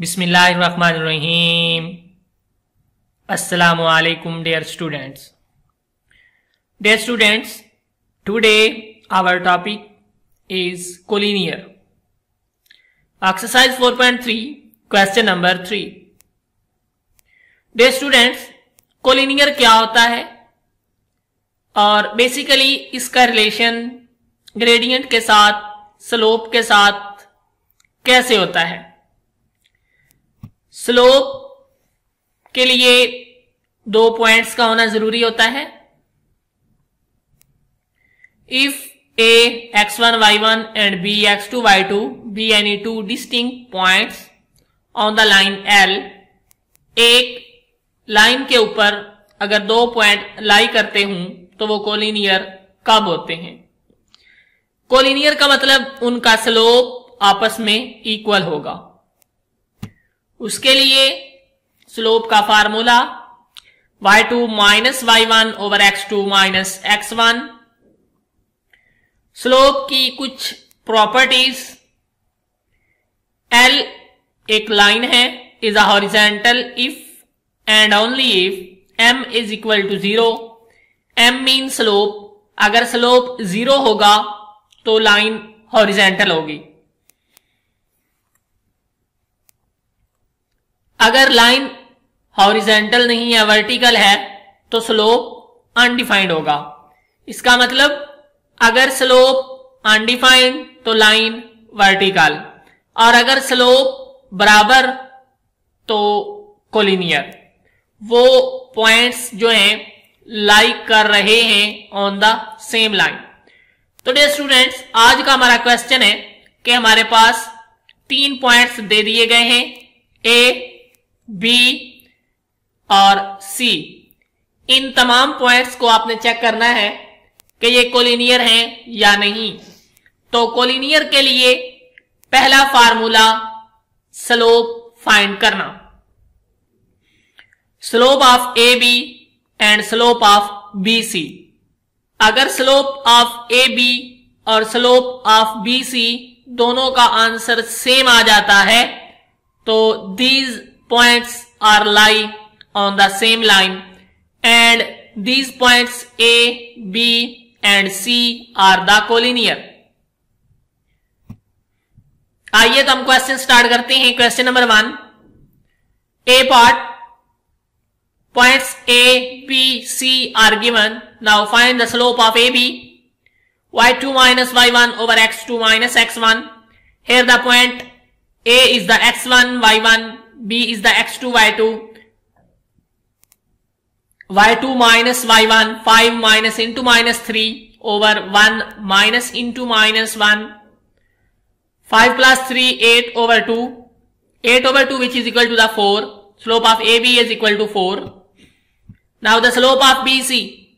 बिसमीम असलकुम dear students. Dear students, today our topic is collinear. Exercise 4.3 question number three. Dear students, collinear क्या होता है? और बेसिकली इसका रिलेशन ग्रेडियंट के साथ स्लोप के साथ कैसे होता है? स्लोप के लिए दो पॉइंट्स का होना ज़रूरी होता है। If A x one y one and B x two y two be any two distinct points on the line L एक लाइन के ऊपर अगर दो पॉइंट लाई करते हूँ तो वो कोलिनियर कब होते हैं? कोलिनियर का मतलब उनका स्लोप आपस में इक्वल होगा। उसके लिए स्लोप का formula y2 two minus y one over x two minus x one slope की कुछ प्रॉपर्टीज़ L एक लाइन है is a horizontal if and only if m is equal to zero m mean slope अगर slope zero होगा तो line horizontal होगी। अगर line horizontal नहीं है, वर्टिकल है तो स्लोप अनडिफाइंड होगा। इसका मतलब अगर स्लोप अनडिफाइंड तो लाइन वर्टिकल। और अगर स्लोप बराबर तो कोलिनियर। वो पॉइंट्स जो हैं, लाइक कर रहे हैं ऑन द सेम लाइन तो डे स्टूडेंट्स आज का हमारा क्वेश्चन है कि हमारे पास तीन पॉइंट्स दे दिए गए हैं ए बी और सी इन तमाम पॉइंट्स को आपने चेक करना है कि ये कोलिनियर हैं या नहीं। तो कोलिनियर के लिए पहला फार्मूला स्लोप फाइंड करना। Slope of A B and slope of B C अगर स्लोप ऑफ़ ए बी और स्लोप ऑफ़ बी सी दोनों का आंसर सेम आ जाता है तो these points are lie on the same line and these points A, B and C are the collinear. आइए तो हम क्वेश्चन स्टार्ट करते हैं question number one A part points A B C R given now find the slope of A B y2 minus y1 over x2 minus x1 here the point a is the x1 y1 b is the x2 y2 y2 minus y1 5 minus into minus 3 over 1 minus into minus 1 5 plus 3 8 over 2 8 over 2 which is equal to the 4 slope of AB is equal to 4 now the slope of BC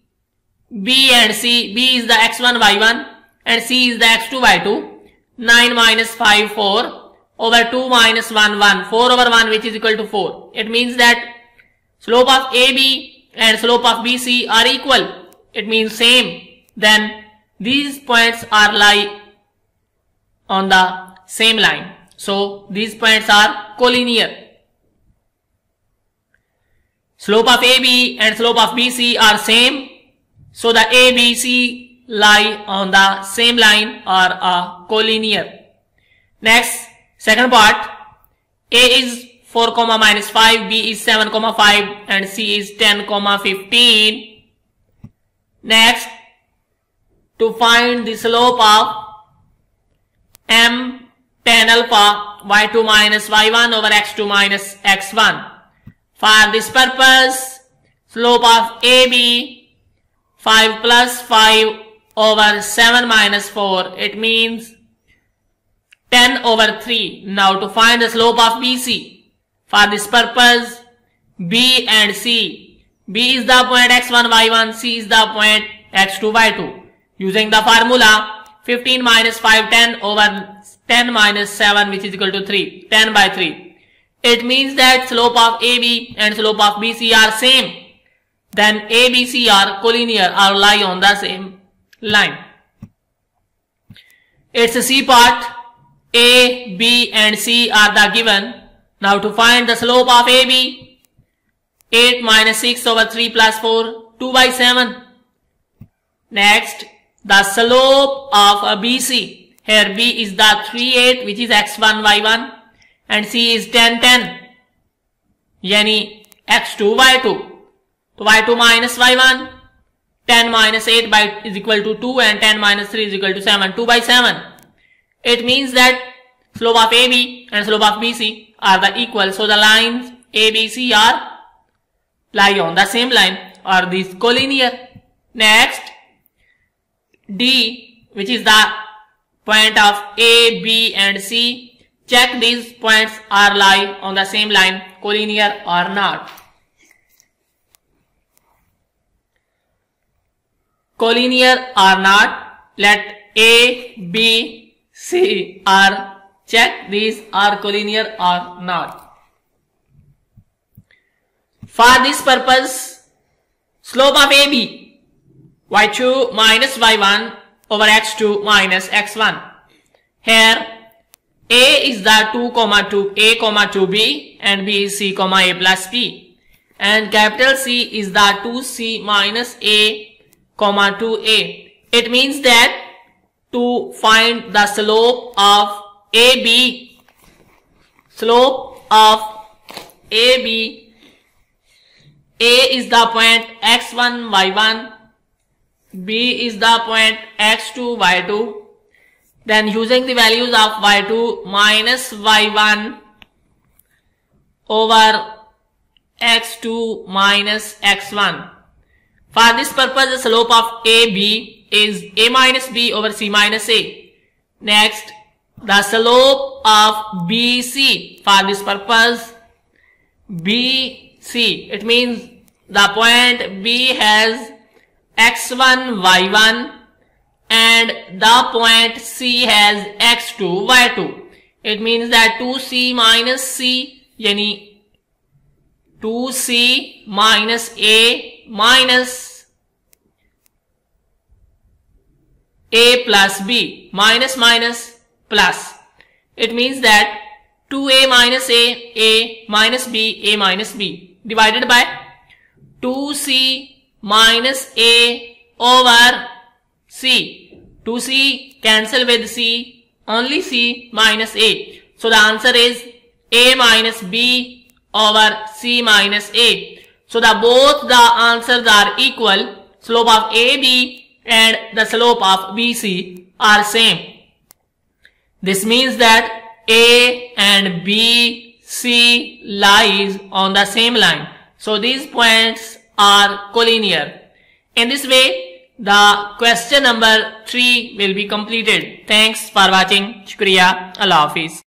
B and C B is the x1 y1 and C is the x2 y2 9 minus 5 4 over 2 minus 1, 1. 4 over 1 which is equal to 4. It means that slope of AB and slope of BC are equal. It means same. Then these points are lie on the same line. So these points are collinear. Slope of AB and slope of BC are same. So the ABC lie on the same line or a collinear. Next, Second part, A is 4 comma minus 5, B is 7 comma 5 and C is 10 comma 15. Next, to find the slope of M 10 alpha y2 minus y1 over x2 minus x1. For this purpose, slope of AB 5 plus 5 over 7 minus 4. It means 10 over 3. Now to find the slope of BC. For this purpose, B and C. B is the point x1, y1, C is the point x2, y2. Using the formula 15 minus 5, 10 over 10 minus 7 which is equal to 3. 10 by 3. It means that slope of AB and slope of BC are same. Then ABC are collinear or lie on the same line. It's a C part A, B and C are the given. Now to find the slope of AB, 8 minus 6 over 3 plus 4, 2 by 7. Next, the slope of BC. Here B is the 3 8 which is x1 y1 and C is 10 10 yani x2 y2. So y2 minus y1 10 minus 8 by is equal to 2 and 10 minus 3 is equal to 7 2 by 7. It means that slope of AB and slope of BC are the equal. So the lines ABC are lie on the same line or this collinear. Next D which is the point of A, B and C. Check these points are lie on the same line collinear or not. Collinear or not, let A, B, C are check these are collinear or not. For this purpose, slope of AB y2 minus y1 over x2 minus x1. Here a is the 2 comma 2 a comma 2b and b is c comma a plus b and capital C is the 2c minus a comma 2a. It means that to find the slope of AB, slope of AB, A is the point x1, y1 B is the point x2, y2. Then using the values of y2 minus y1 over x2 minus x1. For this purpose, the slope of AB is a minus b over c minus a. Next, the slope of BC for this purpose, BC. It means the point B has x1 y1 and the point C has x2 y2 it means that 2c minus c yani 2c minus a minus a plus b minus minus plus it means that 2a minus a a minus b a minus b divided by 2c minus A over C. 2C cancel with C, only C minus A. So the answer is A minus B over C minus A. So the both the answers are equal. Slope of AB and the slope of BC are same. This means that A and B, C lies on the same line. So these points are collinear. In this way, the question number 3 will be completed. Thanks for watching. Shukriya. Allah Hafiz.